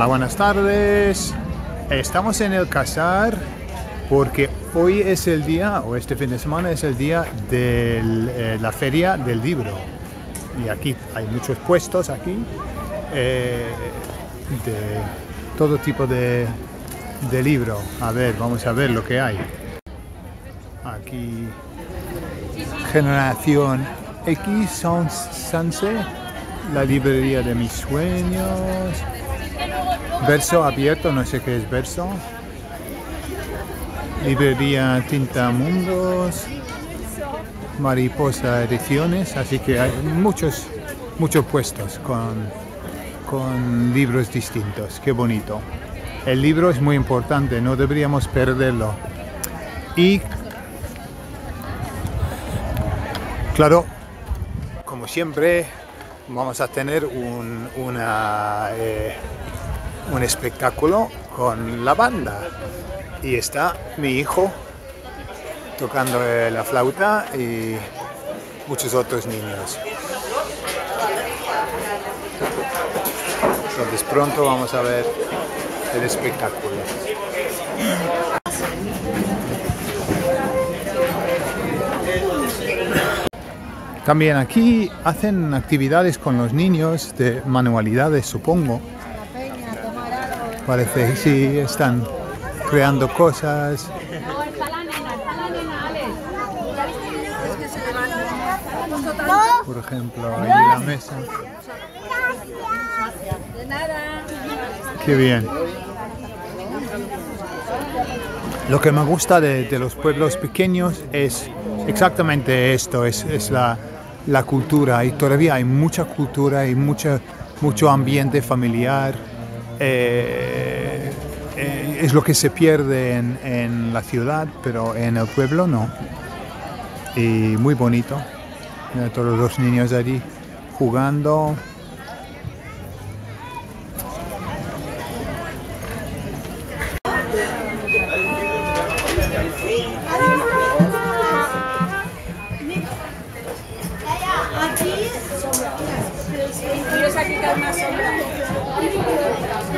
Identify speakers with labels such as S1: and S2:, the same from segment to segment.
S1: Hola, buenas tardes. Estamos en el Casar porque hoy es el día, o este fin de semana es el día de eh, la feria del libro. Y aquí hay muchos puestos aquí eh, de todo tipo de, de libro. A ver, vamos a ver lo que hay. Aquí Generación X Sanse, la librería de mis sueños. Verso abierto, no sé qué es verso. Librería Tinta Mundos. Mariposa Ediciones, así que hay muchos, muchos puestos con, con libros distintos. Qué bonito. El libro es muy importante, no deberíamos perderlo. Y claro, como siempre, vamos a tener un, una, eh, un espectáculo con la banda. Y está mi hijo tocando eh, la flauta y muchos otros niños. Entonces pronto vamos a ver el espectáculo. También aquí hacen actividades con los niños de manualidades, supongo. Parece sí, están creando cosas. Por ejemplo, ahí la mesa. Qué bien. Lo que me gusta de, de los pueblos pequeños es exactamente esto, es, es la, la, cultura. Y todavía hay mucha cultura y mucha, mucho ambiente familiar. Eh, eh, es lo que se pierde en, en, la ciudad, pero en el pueblo no. Y muy bonito. Todos los niños allí jugando.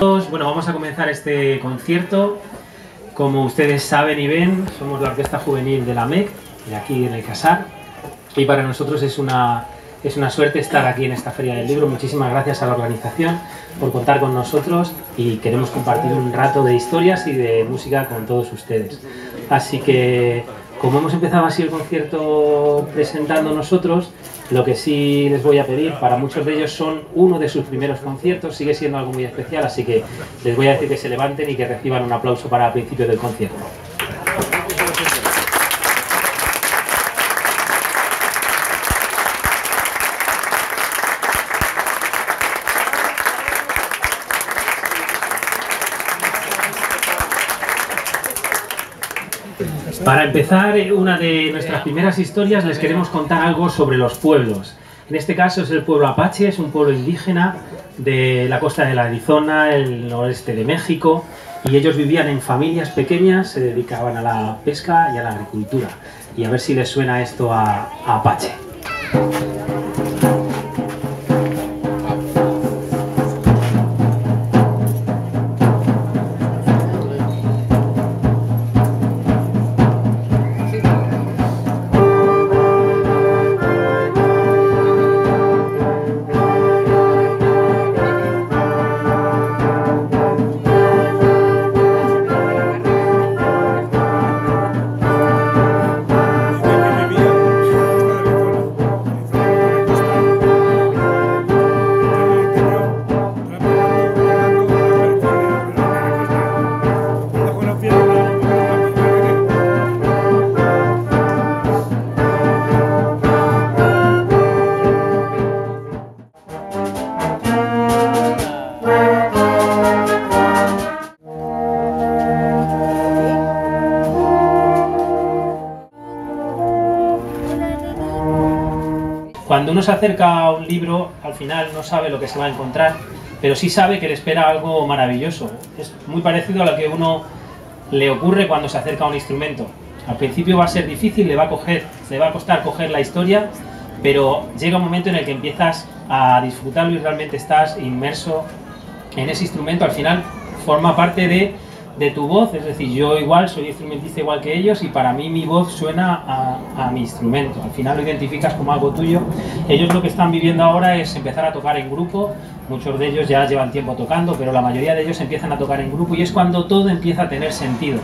S2: Bueno, vamos a comenzar este concierto. Como ustedes saben y ven, somos la Orquesta Juvenil de la MEC, de aquí en el Casar, y para nosotros es una, es una suerte estar aquí en esta Feria del Libro. Muchísimas gracias a la organización por contar con nosotros y queremos compartir un rato de historias y de música con todos ustedes. Así que, como hemos empezado así el concierto presentando nosotros, lo que sí les voy a pedir, para muchos de ellos son uno de sus primeros conciertos, sigue siendo algo muy especial, así que les voy a decir que se levanten y que reciban un aplauso para el principio del concierto. Para empezar, una de nuestras primeras historias les queremos contar algo sobre los pueblos. En este caso es el pueblo Apache, es un pueblo indígena de la costa de la Arizona, el noreste de México, y ellos vivían en familias pequeñas, se dedicaban a la pesca y a la agricultura. Y a ver si les suena esto a, a Apache. Cuando uno se acerca a un libro, al final no sabe lo que se va a encontrar, pero sí sabe que le espera algo maravilloso. Es muy parecido a lo que uno le ocurre cuando se acerca a un instrumento. Al principio va a ser difícil, le va a, coger, le va a costar coger la historia, pero llega un momento en el que empiezas a disfrutarlo y realmente estás inmerso en ese instrumento al final forma parte de, de tu voz, es decir, yo igual soy instrumentista igual que ellos y para mí mi voz suena a, mi instrumento, al final lo identificas como algo tuyo. Ellos lo que están viviendo ahora es empezar a tocar en grupo, muchos de ellos ya llevan tiempo tocando, pero la mayoría de ellos empiezan a tocar en grupo y es cuando todo empieza a tener sentido.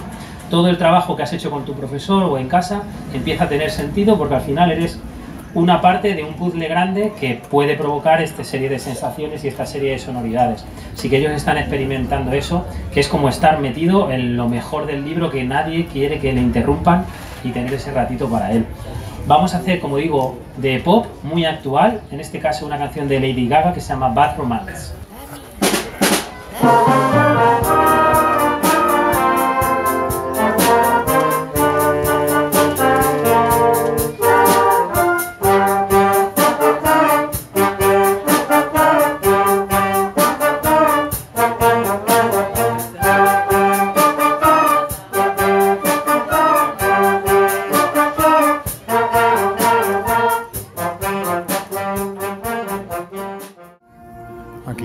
S2: Todo el trabajo que has hecho con tu profesor o en casa empieza a tener sentido porque al final eres una parte de un puzzle grande que puede provocar esta serie de sensaciones y esta serie de sonoridades. Así que ellos están experimentando eso, que es como estar metido en lo mejor del libro que nadie quiere que le interrumpan y tener ese ratito para él. Vamos a hacer, como digo, de pop muy actual, en este caso una canción de Lady Gaga que se llama Bad Romance.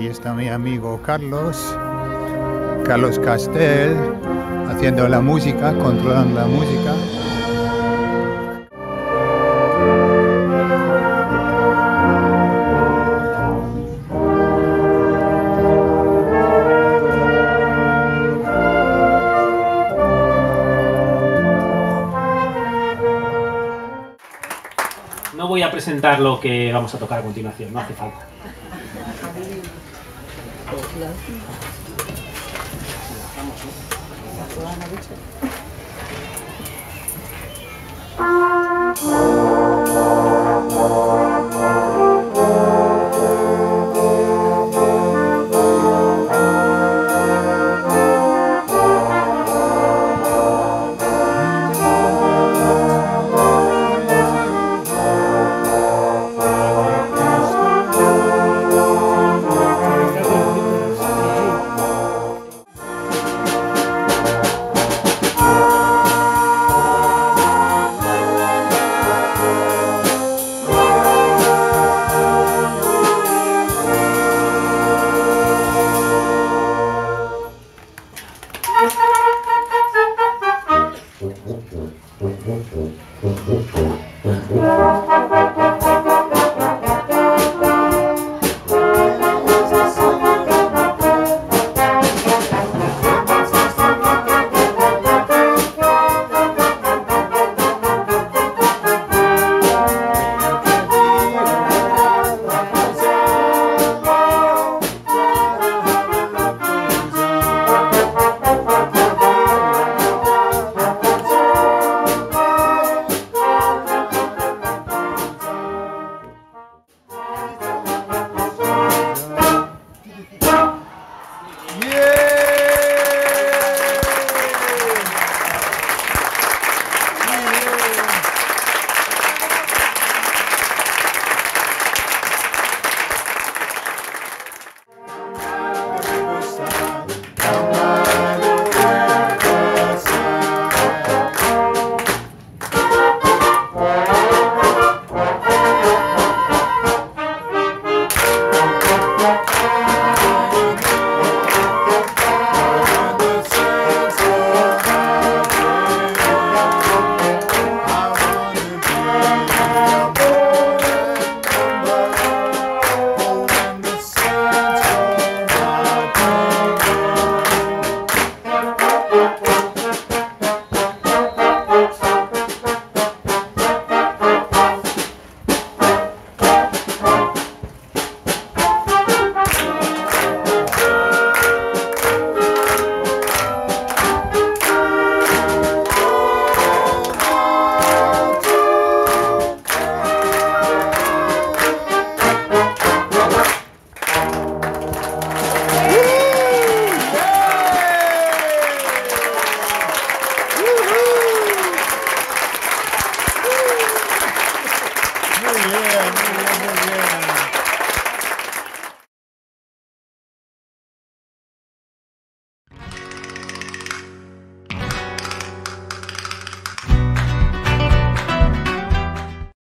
S1: Aquí está mi amigo Carlos, Carlos Castel, haciendo la música, controlando la música.
S2: No voy a presentar lo que vamos a tocar a continuación, no hace falta.
S3: Lovely. Yeah, how.